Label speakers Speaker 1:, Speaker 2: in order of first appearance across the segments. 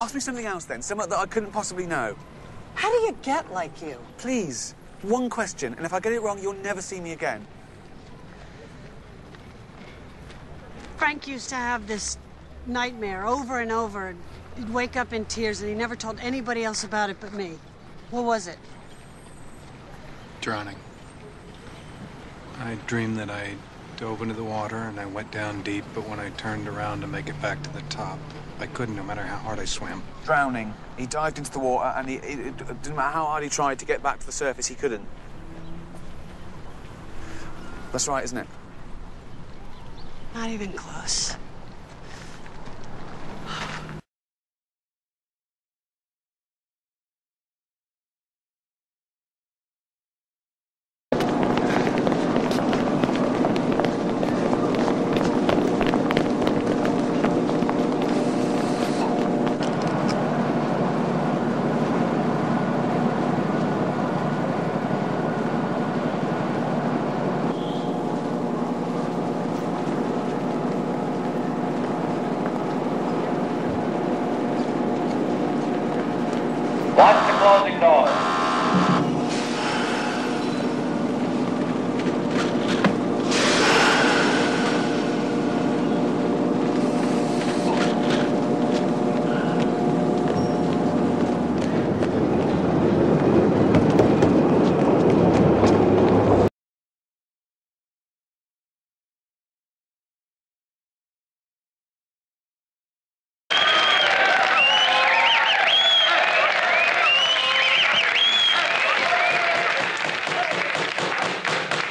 Speaker 1: Ask me something else then, something that I couldn't possibly know.
Speaker 2: How do you get like you?
Speaker 1: Please, one question, and if I get it wrong, you'll never see me again.
Speaker 3: Frank used to have this nightmare over and over. and He'd wake up in tears, and he never told anybody else about it but me. What was it?
Speaker 4: Drowning. I dreamed that I dove into the water and I went down deep, but when I turned around to make it back to the top, I couldn't no matter how hard I swam.
Speaker 1: Drowning. He dived into the water, and he, it, it didn't matter how hard he tried to get back to the surface, he couldn't. That's right, isn't it?
Speaker 3: Not even close.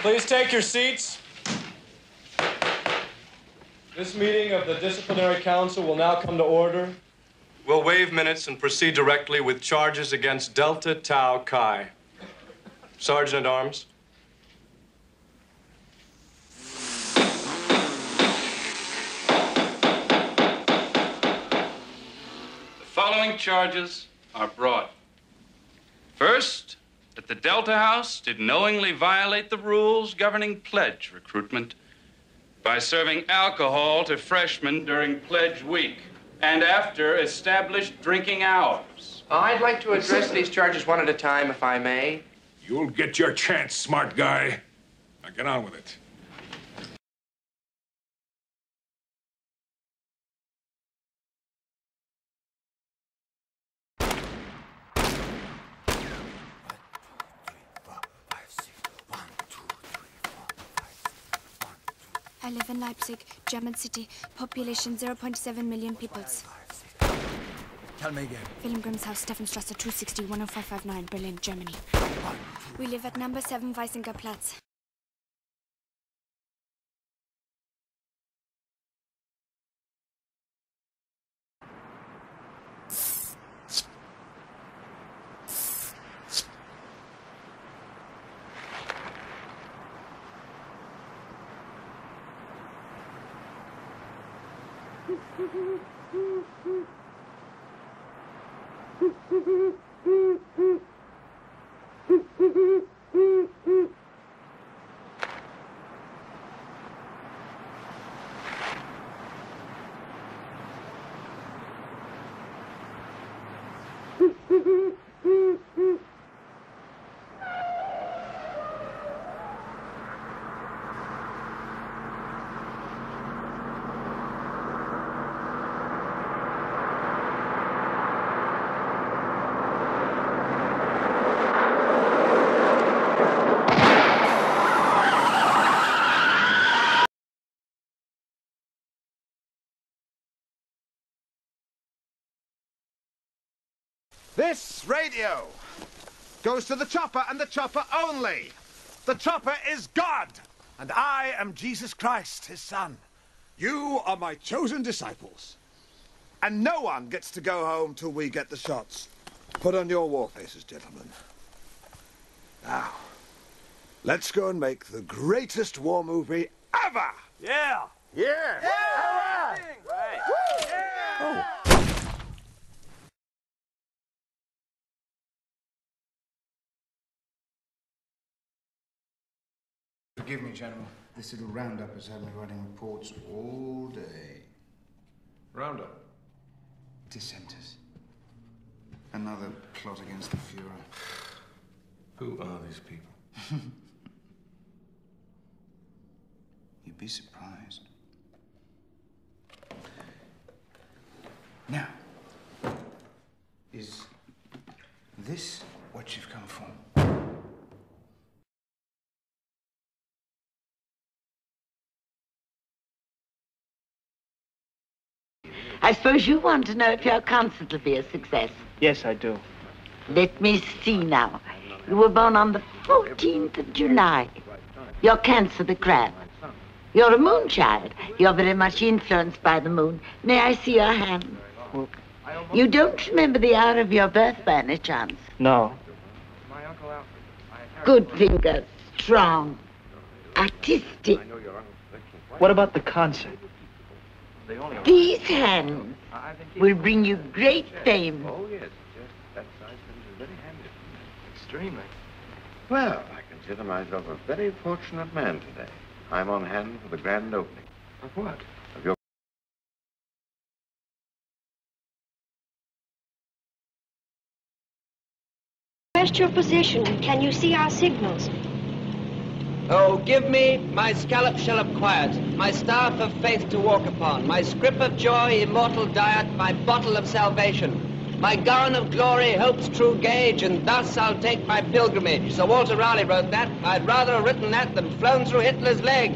Speaker 5: Please take your seats. This meeting of the Disciplinary Council will now come to order. We'll waive minutes and proceed directly with charges against Delta Tau Chi. Sergeant at Arms.
Speaker 6: The following charges are brought. First, that the Delta House did knowingly violate the rules governing pledge recruitment by serving alcohol to freshmen during pledge week and after established drinking hours.
Speaker 7: Uh, I'd like to address these charges one at a time, if I may.
Speaker 8: You'll get your chance, smart guy. Now get on with it.
Speaker 9: I live in Leipzig, German city. Population 0.7 million peoples.
Speaker 10: Tell me again.
Speaker 9: Wilhelm Grimm's house, Steffenstrasse 260 10559, Berlin, Germany. We live at number 7 Weisinger Platz. Thank you.
Speaker 11: This radio goes to the chopper and the chopper only. The chopper is God, and I am Jesus Christ, his son. You are my chosen disciples. And no one gets to go home till we get the shots. Put on your war faces, gentlemen. Now, let's go and make the greatest war movie ever!
Speaker 12: Yeah!
Speaker 11: Yeah! Oh.
Speaker 13: Forgive me, General. This little roundup has had me writing reports all day.
Speaker 5: Roundup.
Speaker 13: Dissenters. Another plot against the Fuhrer.
Speaker 8: Who are these people?
Speaker 13: You'd be surprised.
Speaker 12: I suppose you want to know if your concert will be a success.
Speaker 14: Yes, I do.
Speaker 12: Let me see now. You were born on the 14th of July. You're Cancer the Crab. You're a moon child. You're very much influenced by the moon. May I see your hand? You don't remember the hour of your birth by any chance?
Speaker 14: No.
Speaker 12: Good fingers, strong, artistic.
Speaker 14: What about the concert?
Speaker 12: These hands will bring you great fame.
Speaker 15: Oh, yes, yes. That size is very handy.
Speaker 14: Extremely.
Speaker 15: Well, I consider myself a very fortunate man today. I'm on hand for the grand opening.
Speaker 14: Of what?
Speaker 15: Of your
Speaker 16: Where's your position? Can you see our signals?
Speaker 17: Oh, give me my scallop shell of quiet, my staff of faith to walk upon, my scrip of joy, immortal diet, my bottle of salvation, my gown of glory, hope's true gauge, and thus I'll take my pilgrimage. Sir Walter Raleigh wrote that. I'd rather have written that than flown through Hitler's legs.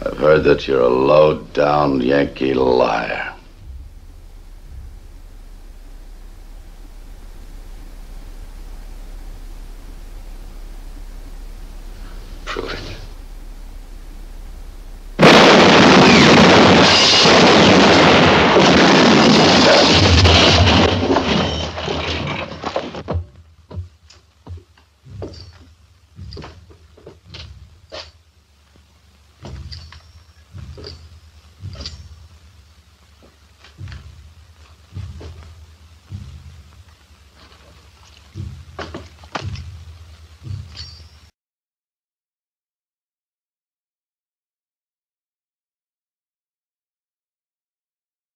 Speaker 18: I've heard that you're a low-down Yankee liar.